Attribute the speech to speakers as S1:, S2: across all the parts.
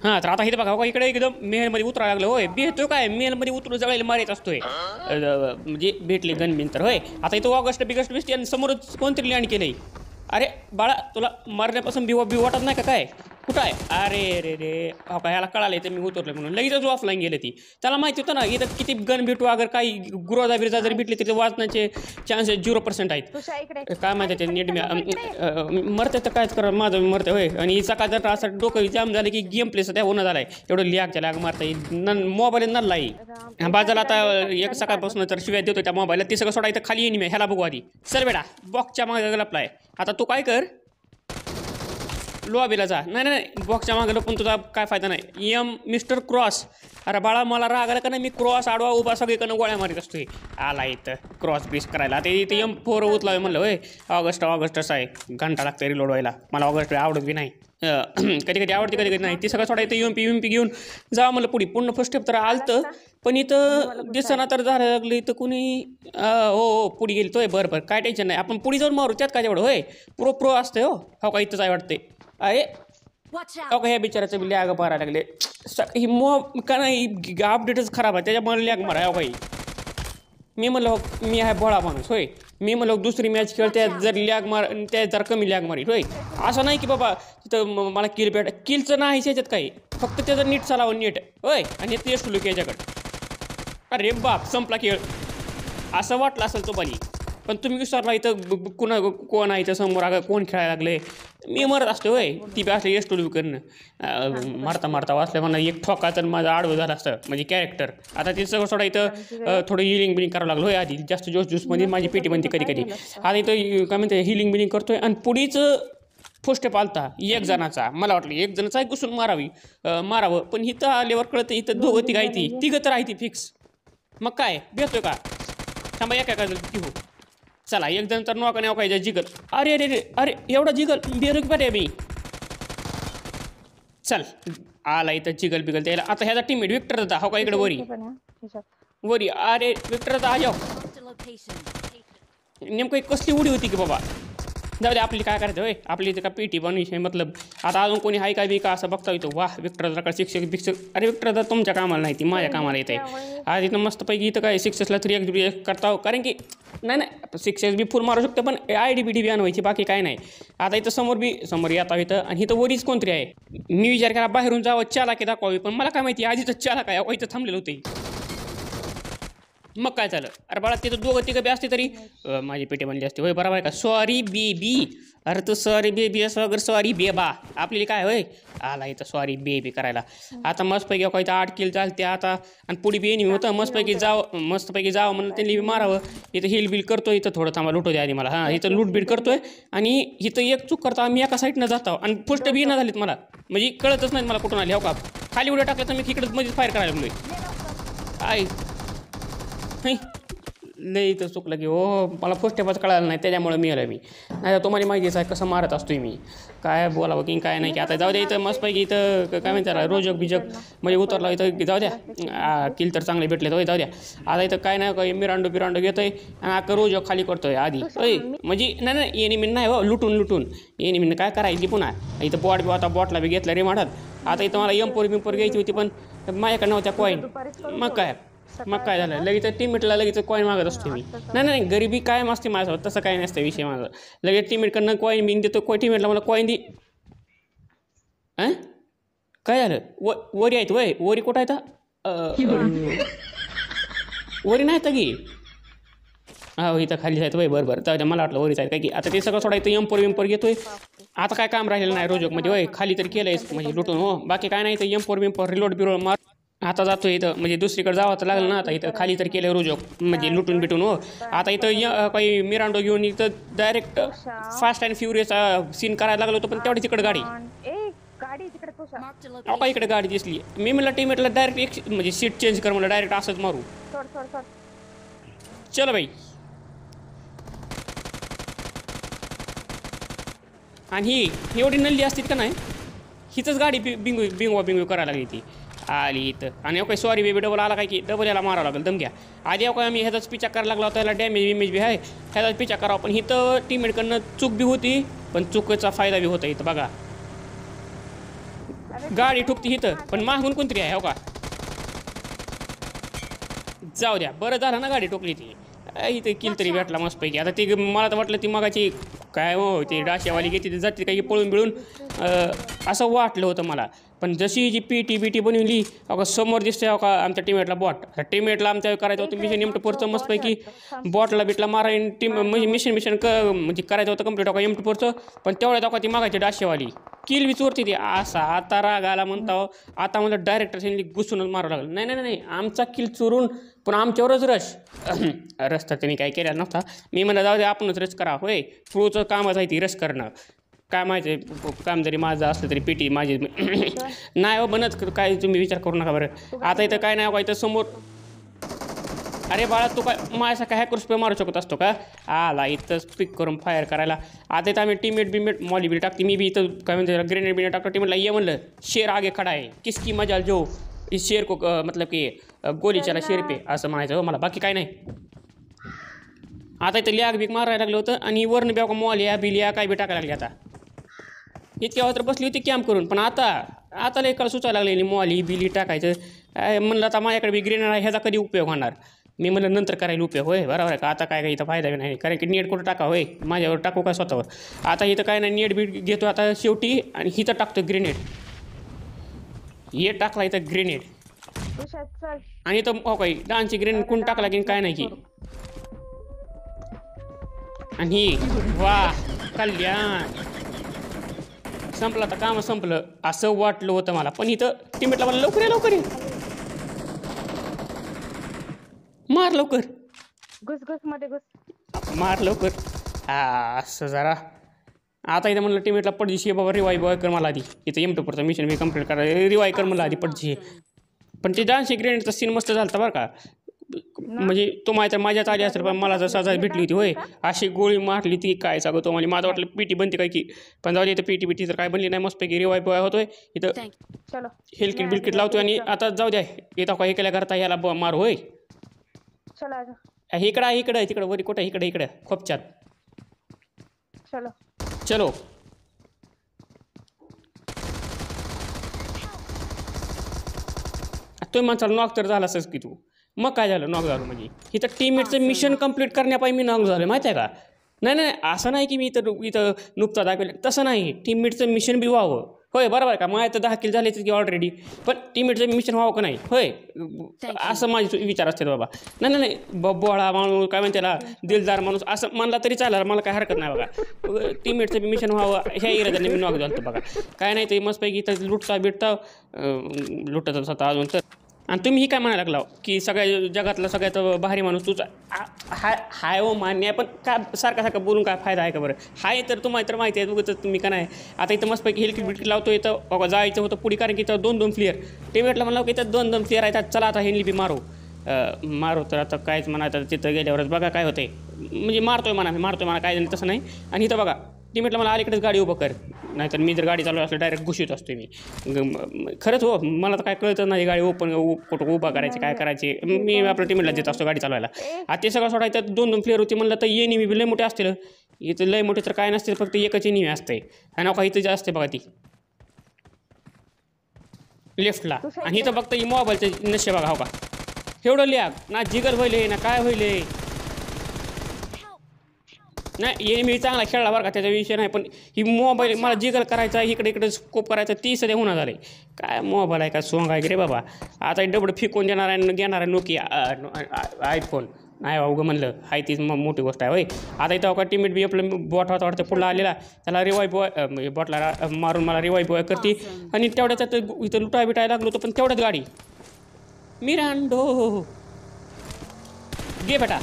S1: हां तर आता इथे बघा बघा इकडे एकदम मेहलमध्ये उतरायला लागलं होय भेटतो काय? मेहलमध्ये उतरून जगायला मारायच असतोय. म्हणजे भेटले गनबिन तर होय. आता इथं ऑगस्ट बिगस्ट बिस्टी आणि समोरच कोणतरी लँड केलंय. अरे बाळा तुला मारण्यापासून भिवा भिव वाटत नाही का काय? कुठं आहे? अरे रे रे. हो का ह्याला कळालं तर मी उतरलो म्हणून. लगेचच ऑफलाईन गेले ती. त्याला माहिती होतं ना इथं किती गन भेटू अगर काही गुरोजा बिरोजा जरी भेटले तरी वाचण्याचे चान्सेस झिरो पर्सेंट आहेत. काय माहिती ते नीट मी मरते तर कायच करा माझं मरते होय. आणि हिचा काय जर असं डोकं जाम झालं की गेम प्लेस त्या होणं झालाय. एवढं लिहाच्या लाग मारता येईल. मोबाईल नल्लाई ह्या बाजाला आता एक सकाळपासून तर शिव्या देतो त्या मोबाईलला ती सगळं सोडा इथं खाली येईन मी. ह्याला बघू आधी. सर बेटा बॉक्सच्या मागे लपलाय. आता तू काय कर? लॉबीला जा नाही नाही बॉक्सच्या मागे लपून तुझा काय फायदा नाही. यम मिस्टर क्रॉस अरे बाळा मला राग आला का नाही? मी क्रॉस आडवा उभा सगळीकडनं गोळ्या मारित असतोय. आला इथं क्रॉस ब्रिज करायला. ते इथे यम फोर उतलावे म्हणलं होय. ऑगस्ट ऑगस्टच आहे. घंटा लागतं रिलोड व्हायला. मला ऑगस्ट आवडत बी नाही. कधी कधी आवडते कधी कधी नाही. ती सगळं थोडा इथं युम पी युम पी घेऊन जा म्हणलं पुढे. पूर्ण फर्स्ट स्टेप तर आलतं पण इथं दिसना तर झालं लागलं इथं कुणी. हो हो पुढे गेली तोय बरं बरं. काय टेन्शन नाही. आपण पुढे जाऊन मारू. त्यात काय तेवढं होय. प्रो प्रो असते हो. हो का इथंच आहे वाटते अरे
S2: Watch out!
S1: अहो का ह्या बिचाराचं बी लॅग मारायला लागले. ही मो का नाही अपडेटच खराब आहे. त्याच्यामुळे लॅग मारा हो काही मी म्हणलो मी आहे भोळा माणूस होय. मी म्हणलो दुसरी मॅच खेळ त्यात जर लॅग मार त्यात जर कमी लॅग मारी होय. असं नाही की बाबा तिथं म- मला किल भेट किलचं नाही याच्यात काही. फक्त त्याचं नीट चालावं नीट होय. आणि ते टेस्ट लोक याच्याकडे. अरे बाप संपला खेळ. असं वाटलं असेल तो बाली पण तुम्ही विचारला इथं कुणा कोण आहे समोर? अगं कोण खेळायला लागले? मी मरत असतो होय. ती बी असले एस टू करणं मारता मारता वाचलं म्हणा एक ठोका तर माझं आडवं झालं असतं म्हणजे कॅरेक्टर आता ते सगळं सोडा इथं थोडं हिलिंग बिलिंग करावं लागलं होय आधी. जास्त जोश ज्यूसमध्ये माझी पेटी बनते कधी कधी आता इथं काय म्हणते हिलिंग बिलिंग करतोय आणि पुढीच फर्स्ट स्टेप आलता एक जणाचा. मला वाटलं एक जणाचा घुसून मारावी. मारावं. पण इथं आल्यावर कळतं इथं दोघं ती आहे तिघं तर आहे ती फिक्स मग काय? भेटतोय का? थांबा एका काय हो चला एक जण तर नोका नाही काय जिगल. अरे अरे अरे अरे एवढा जिगल? बेरोग बरे मी. चल आला इथं जिगल बिगल त्याला आता ह्याचा टीममेट विक्टर दादा. हो का इकडे वरी?
S3: आहे.
S1: वरी. अरे विक्टर दादा आ जाओ
S2: Marked a location.
S1: नेमकं कसली उडी होती की बाबा? जाऊ दे आपली काय करायचं? होय आपली इथे का पीटी बनवायची मतलब. आता अजून कोणी हाय काय बी का असं बघता येतो? वाह विक्टर दादा शिक्षक बिक्षक अरे विक्टर दादा तुमच्या कामाला नाही ती माझ्या कामाला येते आज इथं मस्तपैकी इथं काय सिक्सेसला थ्री एक्स बी करता हो. कारण की नाही नाही सिक्सेस बी फुल मारू शकतो पण आय डी बी डी बी आणवायची बाकी काय नाही. आता इथं समोर बी समोर येता इथं आणि इथं वरीच कोणतरी आहे. मी विचार केला बाहेरून जावं चाला की दाखवावी पण मला काय माहिती आधी तर चाला काय अहो, इथं थांबलेलं होते. मग काय झालं? अरे बाळा तिथं दोघं तिघं बी असते तरी माझी पेटी बनली असते. होय बरोबर आहे का? सॉरी बेबी अरे तू सॉरी बेबी असं वगैरे सॉरी बेबा आपल्याला काय होय? आला इथं सॉरी बेबी करायला. आता मस्तपैकी अहो, इथं आठ किल चालते आता. आणि पुढे बी एनिमी होतं. मस्तपैकी जावं मस्तपैकी जावं म्हणलं त्यांनी बी मारावं. इथं हिल बिल करतो इथं थोडं थांबा लुटू द्या आधी मला. हां इथं लूटबीड करतोय. आणि इथं एक चूक करता मी एका साईडनं जातो. आणि फुष्ट बी येणं झालीत मला. म्हणजे कळतच नाही मला कुठून आली हो का? खाली उड्या टाकल्या तर मी इकडे मध्ये फायर करायला लागलोय. आय नाही. लई तर चुकलं की हो मला फर्स्ट स्टेपच कळालं नाही त्याच्यामुळे मी आलं मी. नाही तर तुम्हाला माहितीच आहे कसं मारत असतोय मी. काय बोलावं की काय नाही की आता जाऊ द्या इथं मस्तपैकी इथं काय म्हणतात रोजक बिजक म्हणजे उतरला इथं जाऊ द्या. किल तर चांगले भेटले तर जाऊ द्या. आता इथं काय नाही काय मिरांडो बिरांडो घेतोय आणि अख्खं रोजक खाली करतोय आधी. ओय म्हणजे नाही नाही येणे मी नाही हो लुटून लुटून. येणे मी काय करायची पुन्हा? इथं बॉट बी आता बॉटला बी घेतला रे माडत आता इथं मला एम पोर बिंपोर घ्यायची होती पण माझ्याकडे नव्हत्या कॉईन मग काय? मग काय झालं? लगेच टीममेटला लगेच कॉईन मागत असतो मी. नाही नाही गरिबी कायम असते माझ्यासोबत. तसं काय नसतं विषय माझा. लगेच टीममेटकडनं कॉईन बिन देतो को टीममेटला मला कॉईन दे? काय झालं? व वरी आहेत वय? वरी कुठं आहेत? वरी नाही तर की? हो इथं खाली आहेत वय. बरं बरं. द्या मला वाटलं वरीच आहेत. काय की आता ते सगळं सोडा इथं एम्पोर विम्पोर घेतोय. आता काय काम राहिलेलं नाही रोजकमध्ये वय खाली तर केलंय म्हणजे लुटून हो. बाकी काय नाही इथं एम्पोर विम्पोर रिलोड बिरोड मार. आता जातो इथं. म्हणजे दुसरीकडे जावं तर लागलं ना आता इथं खाली तर केलं रोजक म्हणजे लुटून बिटून हो. आता इथं काही मिरांडो घेऊन इथं डायरेक्ट फास्ट अँड फ्युरियसचा सीन करायला लागलो होतो पण तेवढी तिकडे गाडी.
S3: ए गाडी तिकडे तुषा
S2: Marked a
S1: अहो का
S2: location.
S1: इकडे गाडी दिसली. मी म्हणलं टीमेटला डायरेक्ट एक म्हणजे सीट चेंज कर म्हणलं डायरेक्ट असंच मारू. चल बाई. आणि ही एवढी नल्ली असतील का नाही हिचंच गाडी बिंगू बिंगवा बिंगू करायला लागली ती. आली इथं. आणि काही सॉरी बेबी डबल आला काय की? डबल याला मारावं लागेल दम घ्या आधी अहो आम्ही ह्याचाच पिचा करायला लागला होता याला डॅमेज विमेज बी आहे. ह्याचाच पिचा करावा पण इथं टीममेटकडनं चूक बी होती पण चुकीचा फायदा बी होता इथं बघा. गाडी ठुकती इथं पण मागून कोणतरी आहे हो का? जाऊ द्या बरं झालं ना गाडी ठोकली ती. इथं किल तरी भेटला मस्तपैकी. आता ती मला तर वाटलं ती मगाची काय हो ती डाशियावाली घेते जाते काही पळून बिळून असं वाटलं होतं मला. पण जशी जी पी टी बी टी बनवली अगं समोर दिसते हो का आमच्या टीमेटला बॉट टीमेटला आमच्या करायचं होतं मिशन नेमटं फोरचं मस्तपैकी बॉटला बिटला मारायन टीम म्हणजे मिशन मिशन क म्हणजे करायचं होतं कंप्लीट एम टू फोरचं पण तेवढ्या हो ती मागायची डाशेवाली. किल बी ती. असा आता राग आला म्हणता आता मला डायरेक्टर त्यांनी घुसूनच मारावं लागलं. नाही नाही नाही आमचा किल चोरून पण आमच्यावरच रश रस तर त्यांनी काय केला नव्हता. मी म्हणत जाऊ दे आपणच रस करा. होय प्रोचं कामच आहे ती रस करणं. काय माहिती आहे, काम जरी माझं असलं तरी पेटी माझी. नाही हो बनत काय तुम्ही विचार करू नका बरं. आता इथं काय नाही का इथं समोर. अरे बाळा तू काय माझ्यासारखा हॅकर स्प्रे मारू शकत असतो का? आला इथं पिक करून फायर करायला. आता इथं आम्ही टीमेट बिमेट मॉली बी टाकते मी बी इथं काय म्हणते ग्रेनेड बिनेट टाकतो टीमेटला ये म्हणलं शेर आगे खडा आहे. किसकी मजा जो इस शेर को मतलब की गोली चला शेर पे असं म्हणायचं हो मला. बाकी काय नाही. आता इथं लॅग बीक मारायला लागलं होतं आणि वरनं बी बिल या काय बी टाकायला लागले आता. इतक्या वेळ तर बसली होती कॅम्प करून. पण आता आता लई काळ सुचायला लागलेली मॉली बिली टाकायचं. म्हणलं आता माझ्याकडे बी ग्रेनेड आहे ह्याचा कधी उपयोग होणार? मी म्हणलं नंतर करायला उपयोग. होय बरोबर आहे का? आता काय काय इथं फायदा बी नाही. कारण की नेट कुठं टाका? होय माझ्यावर टाकू का स्वतःवर? आता इथं काय नाही नेट बीट घेतो आता शेवटी आणि इथं टाकतो ग्रेनेड हे टाकला इथं ग्रेनेड आणि इथं हो काही डान्सची ग्रेनेड कोण टाकला की काय नाही की? आणि वा कल्याण. संपलं आता काम संपलं. असं वाटलं होतं मला. पण इथं टीमेटला मला लवकर ये लवकर ये. मार लवकर.
S3: घुस घुसमध्ये घुस.
S1: मार लवकर. हा असं जरा. आता इथं म्हणलं टीमेटला पडदिशी बाबा रिवाय बॉय कर मला आधी. इथं एम टूपरचं मिशन मी कंप्लीट करा. रिवाय कर मला आधी पडदिशी पण ते डान्स ग्रेनेडचा सीन मस्त झाला होता बरं का. म्हणजे तो आहे, माझ्यात आली असेल पण मला जर सजा भेटली होती होय. अशी गोळी मारली ती काय सांगतो म्हणजे माझं वाटलं पीटी बनते काय की पण जाऊ दे इथं पीटी पिटी तर काय बनली नाही मस्तपैकी रिवाय बॉय होतोय. इथं हेलकिट बिलकिट लावतोय आणि आता जाऊ द्या इथं काय केल्या करता याला मार होय. इकडं आहे, इकडं आहे, तिकडं वरी कुठं इकडं इकडं. खोपच्यात
S3: चलो.
S1: चलो. तुम्ही म्हणसाल नॉक तर झाला असंच की तू. मग काय झालं? नॉक झालं म्हणजे. इथं टीममेटचं मिशन कंप्लीट करण्यापायी मी नॉक झालं माहिती आहे का? नाही नाही असं नाही की मी इथं इथं नुकता दाखवलं. तसं नाही. टीममेटचं मिशन बी व्हावं. होय बरोबर का? माझ्या तर दहा किल झाले की ऑलरेडी पण टीममेटचं मिशन व्हावं का नाही? होय. असं माझे विचार असते बाबा. नाही नाही नाही. ब बोळा माणूस काय म्हणते त्याला? दिलदार माणूस असं म्हणला तरी चालेल. मला काय हरकत नाही बघा. टीममेटचं बी मिशन व्हावं ह्या इराद्याने मी नॉक झालं बघा. काय नाही ते मस्तपैकी इथं लुटता बिटता लुटत स्वतः अजून तर. आणि तुम्ही ही काय म्हणायला लागला की सगळ्या जगातला सगळ्यात भारी माणूस तूच हाय हाय हो मान्य आहे पण काय सारखा सारखा बोलून काय फायदा आहे का बरं? हाय तर तुम्हाला तर माहिती आहे तर तुम्ही का नाही? आता इथं मस्तपैकी हेलकी बिलकी लावतो इथं. बघा जायचं होतं पुढे कारण की इथं दोन दोन प्लेअर भेटलं म्हणलं की इथं दोन दोन प्लेअर आहेत चला आता हेनली बी मारू. मारू तर आता कायच म्हणा आता तिथं गेल्यावरच बघा काय होते म्हणजे मारतोय म्हणा मी मारतोय म्हणा काय झालं तसं नाही. आणि इथं बघा टीमेटला मला अलीकडेच गाडी उभं कर. नाहीतर मी जर गाडी चालवली असलं डायरेक्ट घुशीत असतो मी. खरंच हो मला तर काय कळतं नाही गाडी ओपन कुठं उभा करायची काय करायची. मी आपल्या टीमेटला देत असतो गाडी चालवायला. आता ते सगळं सोडायचं दोन दोन प्लेअर होती म्हणलं तर ये निमी लय मोठे असतील. इथं लय मोठे तर काय नसतील फक्त एकच निमी असते. आणि का इथं जास्त बघा ती. लेफ्टला आणि इथं फक्त मोबाईलचे नशे बघा हो का. एवढं लिहा ना जिगर होईल ना काय होईल नाही ये मी चांगला खेळला बरं का त्याचा विषय नाही पण ही मोबाईल मला जिगल करायचा इकडे इकडे स्कोप करायचा ती सध्या होणार झालं काय मोबाईल आहे का सोंग आहे की रे बाबा. आता डबड फिकून देणार आहे घेणार आहे नोकिया आयफोन नाही बाबा म्हणलं हाय तीच मग मोठी गोष्ट आहे होय. आता इथं का टीमेट बी आपलं बॉट होता वाटतं पुढला आलेला त्याला रिवाय बॉय बॉटला मारून मला रिवाय बॉय करते. आणि तेवढ्यात आता इथं लुटाय बिटायला लागलो होतो पण तेवढ्यात गाडी. मिरांडो. घे बेटा.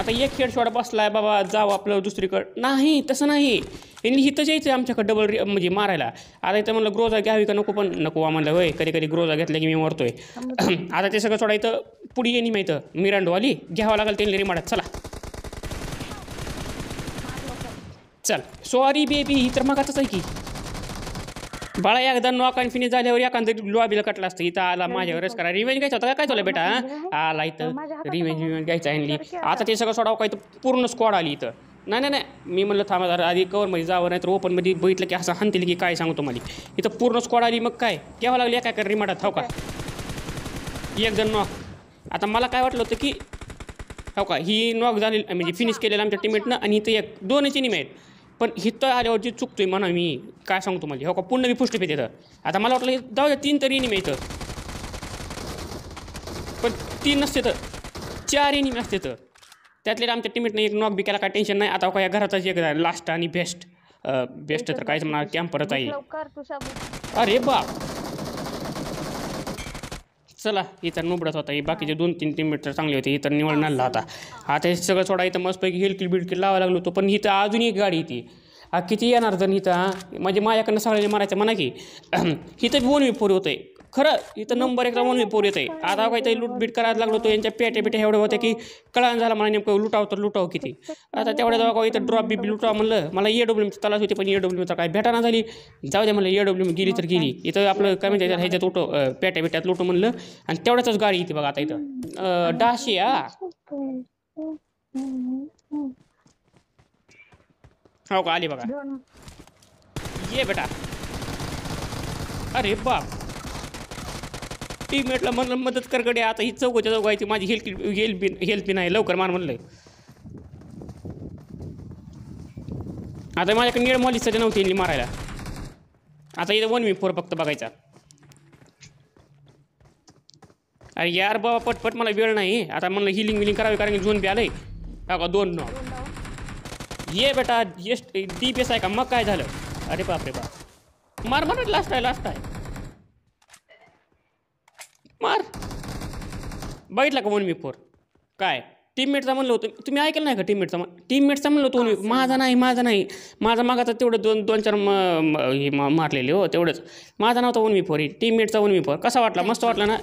S1: आता एक खेळ शॉट बसलाय बाबा जाऊ आपलं दुसरीकडं. नाही तसं नाही यांनी इथंच यायचं आमच्याकडं डबल रि म्हणजे मारायला. आता इथं म्हणलं ग्रोजा घ्यावी का नको? पण नको म्हणलं होय कधी कधी ग्रोजा घेतला की मी मरतोय. आता ते सगळं सोडायचं इथं पुढे येणी माहितं मिरांडोवाली घ्यावं लागेल त्यांनी रिमाडात. चला. चल. सॉरी बेबी ही तर मगातच आहे की. बाळा एकदा नॉक आणि फिनिश झाल्यावर एखादं लॉबीला कटला असतं. इथं आला माझ्यावरच करा. रिवेंज घ्यायचा होता काय चाललं बेटा आला इथं. रिवेंज रिवेंज घ्यायचा आणली आता ते सगळं सोडावं काय तर पूर्ण स्क्वॉड आली इथं. नाही नाही नाही. मी म्हणलं थांबा जरा आधी कवरमध्ये जावं नाही तर ओपनमध्ये बघितलं की असं हानतील की काय सांगतो मला इथं पूर्ण स्क्वॉड आली मग काय? केव्हा लागली काय कर रिमाटात हो का? एक जण नॉक आता मला काय वाटलं होतं की हो का? ही नॉक झाली म्हणजे फिनिश केलेलं आमच्या टीममेटनं आणि इथं एक दोनच इनिम आहेत. पण हिथं आल्यावरती चुकतोय म्हणा मी काय सांगतो मला हो का? पुन्हा मी पुष्टी येतं आता मला वाटलं हे जाऊ द्या तीन तरी इनिमी इथं. पण तीन नसते तर. चार इनिमी असते तर. त्यातले आमच्या टीममेटने एक नॉक बी केला काय टेन्शन नाही. आता काय घराचाच एक लास्ट आणि बेस्ट बेस्ट तर काहीच म्हणा कॅम्परच आहे. अरे बाप! चला इथं नुबडत होता. हे बाकीचे दोन तीन तीन मीटर चांगले होते. इथं निवड नाही होता. आता हे सगळं सोडा इथं मस्तपैकी हिलकिल बिलकिल लावायला लागलो होतो. पण इथं अजून एक गाडी येते. हा किती येणार जण इथं म्हणजे माझ्याकडनं सगळ्यांनी मारायचं म्हणा की इथं फोन विफोर होतं खरं इथं नंबर एक वन पोर येत आहे आता काहीतरी लूटबीट करायला लागलो होतो यांच्या पेट्या पेट्या एवढे होते की कळण झाला मला नेमकं लुटाव तर लुटाव किती. आता तेवढ्या जाऊ इथं ड्रॉप बी लुटाव म्हणलं मला ए डब्ल्यू तलाश होती पण ए डब्ल्यू तर काय भेटाना झाली. जाऊ दे म्हणलं ए डब्ल्यू गेली तर गेली. इथं आपलं काय म्हणते ह्याच्यात लुटो पेट्या पेट्यात लुटो म्हणलं. आणि तेवढ्याच गाडी येते बघा आता इथं. डाशी हा. हो का आली बघा. ये बेटा. अरे बाप. टीममेटला म्हणलं मदत कर कडे आता ही चौकाच्या चौकायची माझी हेल्प हेल्थ हेल्पी हेल्थ नाही लवकर मार म्हणलंय. आता माझ्याकडे निळ मॉली सध्या नव्हती यांनी मारायला. आता इथं वन मी फोर फक्त बघायचा. अरे यार बाबा पटपट मला वेळ नाही. आता म्हणलं हिलिंग विलिंग करावी कारण की झोन बी आलंय. का दोन नॉ ये बेटा येस्ट डी पी एस आहे का? मग काय झालं? अरे बाप रे बाप. मार मार लास्ट आहे लास्ट आहे. मार. बघितला का वन मी फोर? काय? टीममेटचा म्हणलं होतं तुम्ही ऐकलं नाही का टीममेटचा टीममेटचा म्हणलं होतं मी माझा नाही माझा नाही. माझा मागाचा तेवढं दोन दोन चार म- हे मारलेले हो तेवढंच. माझा नव्हता वन मी फोर टीममेटचा वन मी फोर कसा वाटला? मस्त वाटला ना?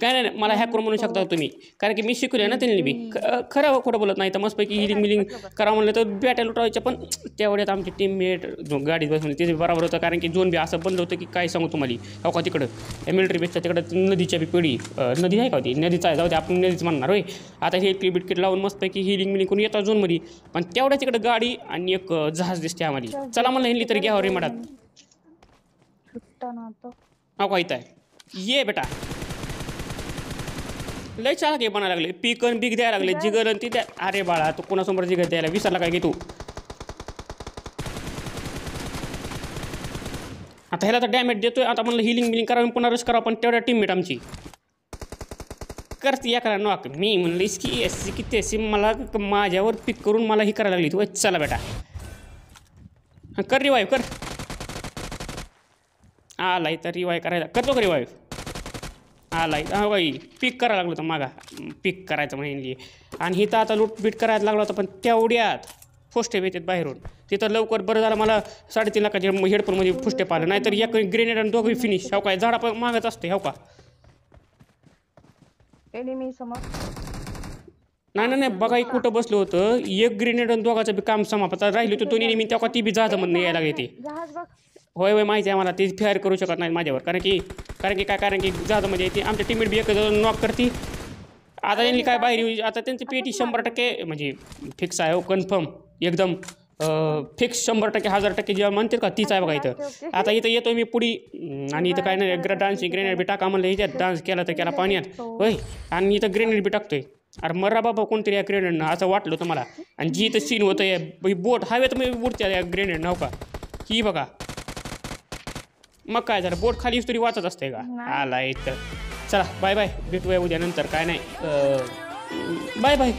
S1: काय नाही मला हॅक करून म्हणू शकता हो तुम्ही. कारण की मी शिकले ना त्यांनी बी. ख- खरं हो, खोटं बोलत नाही तर मस्तपैकी हिलिंग मिलिंग करा म्हणलं तर बॅटल लुटायच्या पण तेवढ्यात आमचे टीममेट गाडीत बसून ते बरोबर होतं. कारण की जोन बी असं बंद होतं की काय सांगू तुम्हाला? हो का तिकडं? मिलिटरी बेसच्या तिकडं नदीच्या बी पिढी नदी आहे का होती नदीचा आहे. जाऊ दे आपण नदीच म्हणणार होय. आता हे बिटकिट लावून मस्तपैकी हिलिंग मिलिंग करून येतात झोनमध्ये पण तेवढ्या तिकडं गाडी आणि एक जहाज दिसते आम्हाला. चला म्हणलं हिंडली तरी घ्यावं रे मठात हा इथं आहे? ये बेटा. लय चालक आहे बनायला लागले. पीक आणि पीक द्यायला लागले. जिगर आणि ती द्या. अरे बाळा तू कोणासमोर जिगर द्यायला? विसरला काय की तू? आता ह्याला तर डॅमेज देतोय. आता म्हणलं हिलिंग बिलिंग करावं पुन्हा रश करावं पण तेवढ्या टीममेट आमची. करते या करा नॉक मी म्हणलं की एस सी की तेसी मला क- माझ्यावर पिक करून मला ही करायला लागली तू चला बेटा. हां कर रिवाईव्ह कर. आलाय तर रिवाय करायला. करतो का रिवाईव्ह आलाय. हा बाई पिक करायला लागलो होतं मागा. पिक करायचं म्हणजे आणि इथं आता लूटबीट करायला लागला होता पण तेवढ्यात फुस्टे येतात बाहेरून. तिथं लवकर बरं झालं मला साडेतीन लाखाचे हेडफोनमध्ये म्हणजे फुस्टे पाहिलं नाहीतर एक ग्रेनेड आणि दोघंही फिनिश हो काय? झाडा पण मागत असते हो का?
S3: एनिमी समोर
S1: नाही नाही नाही बघा एक कुठं बसलं होतं. एक ग्रेनेड आणि दोघाचं बी काम समाप्त राहिली होतं. दोन्ही मी तेव्हा ती बी जहाज म्हणून यायला लागली ती
S3: जहाज बघ.
S1: होय होय माहिती आहे मला ती फेअर करू शकत नाही माझ्यावर. कारण की कारण की काय कारण की जहाजामध्ये ती आमच्या टीममेट बी एक नॉक करते. आता त्यांनी काय बाहेर येऊ आता त्यांची पेटी शंभर टक्के म्हणजे फिक्स आहे हो कन्फर्म एकदम. फिक्स शंभर टक्के हजार टक्के जेव्हा म्हणतील का तीच आहे बघा इथं. आता इथं येतोय मी पुढी. आणि इथं काय नाही ग्र डान्सिंग ग्रेनेड बी टाका म्हणलं ह्याच्यात डान्स केला तर केला पाण्यात होय आणि इथं ग्रेनेड बी टाकतोय. अरे मर्रा बाबा कोणतरी या ग्रेनेडनं असं वाटलं होतं मला. आणि जी इथं सीन होतं या बोट हवेत मी उडत्या या ग्रेनेड नाव का? ही बघा. मग काय झालं बोट खाली तरी वाचत असते का. आला इथं. चला बाय बाय भेटूया उद्या नंतर काय नाही. Bye bye